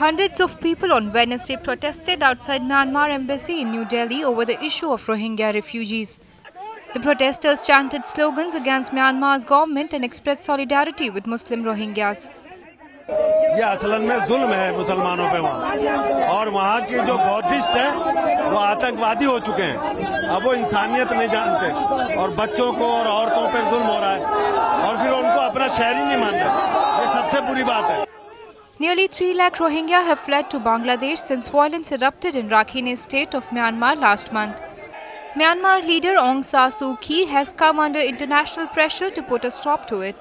Hundreds of people on Wednesday protested outside Myanmar embassy in New Delhi over the issue of Rohingya refugees. The protesters chanted slogans against Myanmar's government and expressed solidarity with Muslim Rohingyas. ये असलन में जुल्म है मुसलमानों पे वहाँ और वहाँ के जो बौद्धिस्ट हैं वो आतंकवादी हो चुके हैं अब वो इंसानियत नहीं जानते और बच्चों को और औरतों पे जुल्म हो रहा है और फिर उनको अपना शहर ही नहीं मान रहे ये सबसे बुरी बात है Nearly 3 lakh Rohingya have fled to Bangladesh since violence erupted in Rakhine state of Myanmar last month. Myanmar leader Aung San Suu Kyi has come under international pressure to put a stop to it.